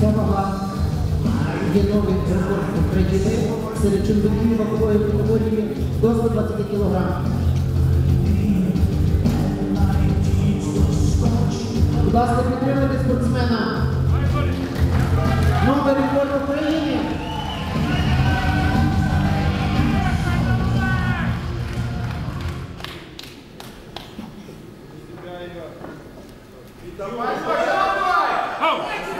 Ця вага є новий рекорд серед чоловіків вагової до 120 кг. Будь ласка, підтримайте спортсмена. Então, vai, vai, vai! Vamos!